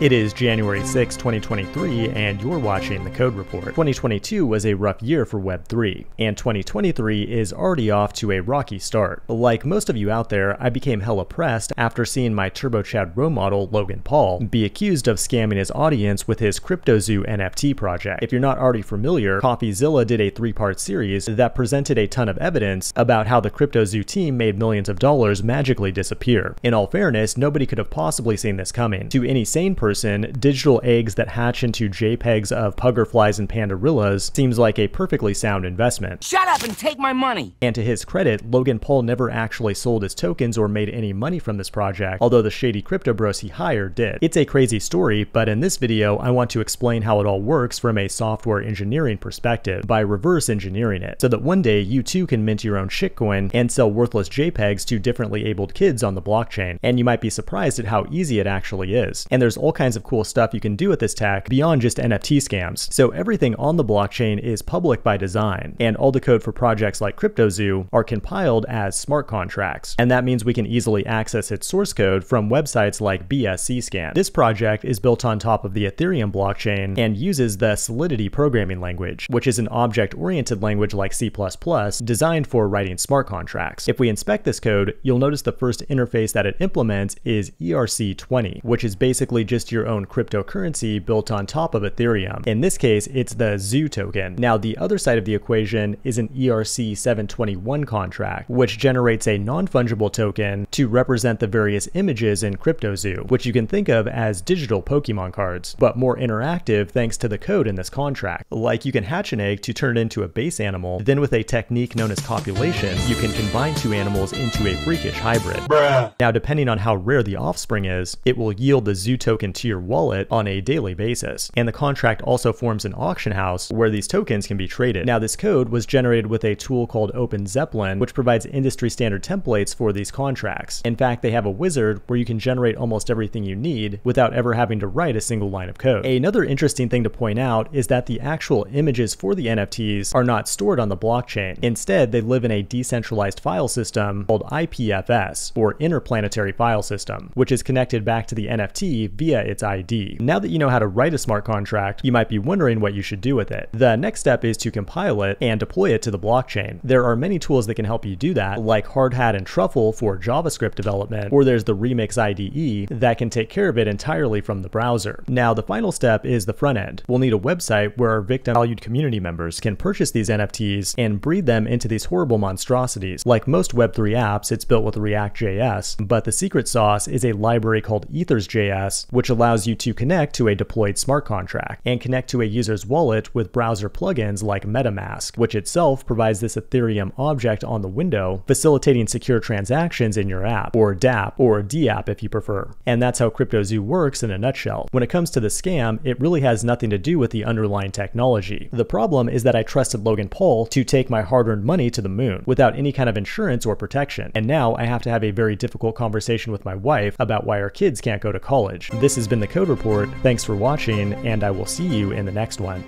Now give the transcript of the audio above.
It is January 6, 2023, and you're watching the Code Report. 2022 was a rough year for Web3, and 2023 is already off to a rocky start. Like most of you out there, I became hella pressed after seeing my TurboChad role model, Logan Paul, be accused of scamming his audience with his CryptoZoo NFT project. If you're not already familiar, CoffeeZilla did a three-part series that presented a ton of evidence about how the CryptoZoo team made millions of dollars magically disappear. In all fairness, nobody could have possibly seen this coming. To any sane person, person, digital eggs that hatch into JPEGs of puggerflies and pandarillas seems like a perfectly sound investment. Shut up and take my money! And to his credit, Logan Paul never actually sold his tokens or made any money from this project, although the shady crypto bros he hired did. It's a crazy story, but in this video, I want to explain how it all works from a software engineering perspective by reverse engineering it, so that one day you too can mint your own shitcoin and sell worthless JPEGs to differently abled kids on the blockchain. And you might be surprised at how easy it actually is. And there's all kinds of cool stuff you can do with this tech beyond just NFT scams. So everything on the blockchain is public by design, and all the code for projects like CryptoZoo are compiled as smart contracts. And that means we can easily access its source code from websites like BSCScan. This project is built on top of the Ethereum blockchain and uses the Solidity programming language, which is an object-oriented language like C++ designed for writing smart contracts. If we inspect this code, you'll notice the first interface that it implements is ERC20, which is basically just your own cryptocurrency built on top of Ethereum. In this case, it's the ZOO token. Now, the other side of the equation is an ERC 721 contract, which generates a non-fungible token to represent the various images in CryptoZoo, which you can think of as digital Pokemon cards, but more interactive thanks to the code in this contract. Like you can hatch an egg to turn it into a base animal, then with a technique known as copulation, you can combine two animals into a freakish hybrid. Bruh. Now, depending on how rare the offspring is, it will yield the ZOO token to your wallet on a daily basis. And the contract also forms an auction house where these tokens can be traded. Now this code was generated with a tool called Open Zeppelin, which provides industry standard templates for these contracts. In fact, they have a wizard where you can generate almost everything you need without ever having to write a single line of code. Another interesting thing to point out is that the actual images for the NFTs are not stored on the blockchain. Instead, they live in a decentralized file system called IPFS, or Interplanetary File System, which is connected back to the NFT via its ID. Now that you know how to write a smart contract, you might be wondering what you should do with it. The next step is to compile it and deploy it to the blockchain. There are many tools that can help you do that, like Hardhat and Truffle for JavaScript development, or there's the Remix IDE that can take care of it entirely from the browser. Now, the final step is the front end. We'll need a website where our victim valued community members can purchase these NFTs and breed them into these horrible monstrosities. Like most Web3 apps, it's built with React.js, but the secret sauce is a library called Ethers.js, which allows you to connect to a deployed smart contract and connect to a user's wallet with browser plugins like MetaMask, which itself provides this Ethereum object on the window, facilitating secure transactions in your app, or dApp, or dApp if you prefer. And that's how CryptoZoo works in a nutshell. When it comes to the scam, it really has nothing to do with the underlying technology. The problem is that I trusted Logan Paul to take my hard-earned money to the moon without any kind of insurance or protection. And now I have to have a very difficult conversation with my wife about why our kids can't go to college. This has been the Code Report. Thanks for watching, and I will see you in the next one.